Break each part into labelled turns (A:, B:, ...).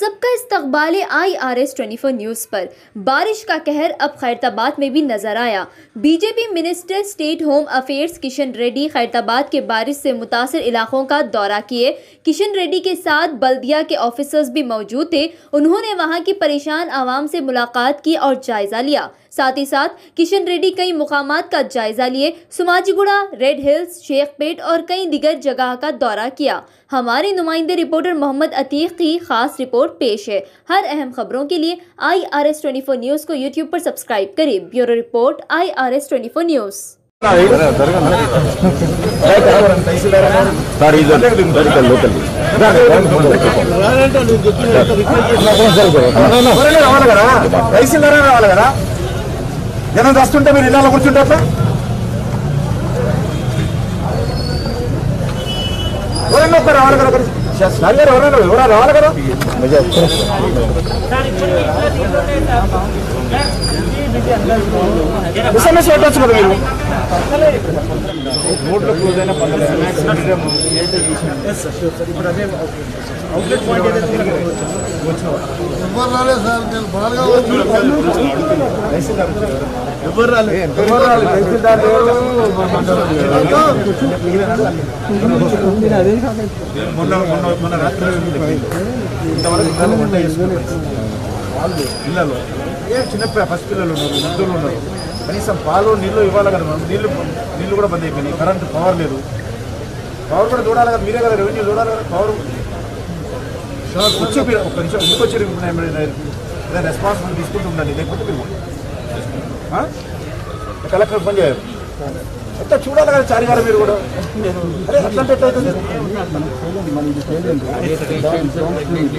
A: सबका इस्तबाल I R S twenty four news पर। बारिश का कहर अब खैरताबाद में भी नज़र आया। BJP minister state home affairs Kishan Reddy Khairatabad के बारिश से मुतासर इलाकों का दौरा किए। किशन रेड्डी के साथ बल्दिया के ऑफिसर्स भी मौजूद थे। उन्होंने वहाँ की परेशान आवाम से मुलाकात की और जायजा लिया। साथ ही साथ किशन रेड्डी कई मुकामात का जायजा लिए सुमाजीगुड़ा रेड हिल्स शेखपेट और कई दिगर जगह का दौरा किया हमारे नुमाइंदे रिपोर्टर मोहम्मद अतीक की खास रिपोर्ट पेश है हर अहम खबरों के लिए I R S twenty four news को यूट्यूब पर सब्सक्राइब करें bureau report I R S twenty four news
B: sir ఇది లోకల్ లోకల్
C: ఎవరైనా రావాలి కదా రైతులైనా రావాలి కదా జనం రాస్తుంటే మీరు ఇళ్ళలో కూర్చుంటే అట్లా ఎవరైనా ఒక్కరు రావాలి కదా సార్ గారు ఎవరైనా ఎవరైనా రావాలి కదా? ఎస్ఎంఎస్ పెట్టచ్చు కదా మీరు రోడ్లు క్లోజ్ అయిన
D: ఎవరు రాలేదు సార్ నేను బాగా
C: ఎవరు రాలేదు ఎవరు రాలేదు. మొన్న మొన్న మొన్న రాత్రి ఇంతవరకు ఇళ్ళలో ఏ చిన్న పసిపిల్లలు ఉన్నారు వృద్ధులు ఉన్నారు కనీసం పాలు నీళ్ళు ఇవ్వాలి కదా మనం? నీళ్ళు నీళ్ళు కూడా బంద్ అయిపోయినాయి కరెంట్ పవర్ లేదు. పవర్ కూడా చూడాలి కదా మీరే కదా రెవెన్యూ చూడాలి కదా పవర్ వచ్చి మీరు ఒక నిమిషం ఎందుకు వచ్చి ఏదైనా రెస్పాన్సిబిలిటీ తీసుకుంటూ ఉండండి లేకపోతే మీరు కలెక్టర్ ఫోన్ చేయరు అట్లా చూడాలి కదా చారిగారు మీరు కూడా. అరే అట్లాంటి ఎట్లయితుంది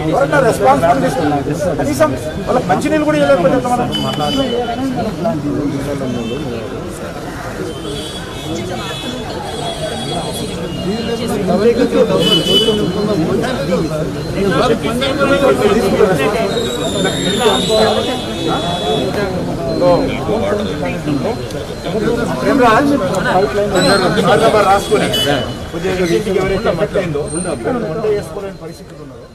C: ఎవరన్నా రెస్పాన్సిబిలిటీ తీసుకున్నారు కనీసం వాళ్ళ మంచినీళ్ళు కూడా ఇవ్వలేకపోతే మనం? రాసుకొని ఎవరైతే ఎఫెక్ట్ అయిందో పరిస్థితులు ఉన్నారో